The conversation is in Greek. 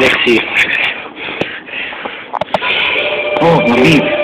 Let's see. Oh, my leave.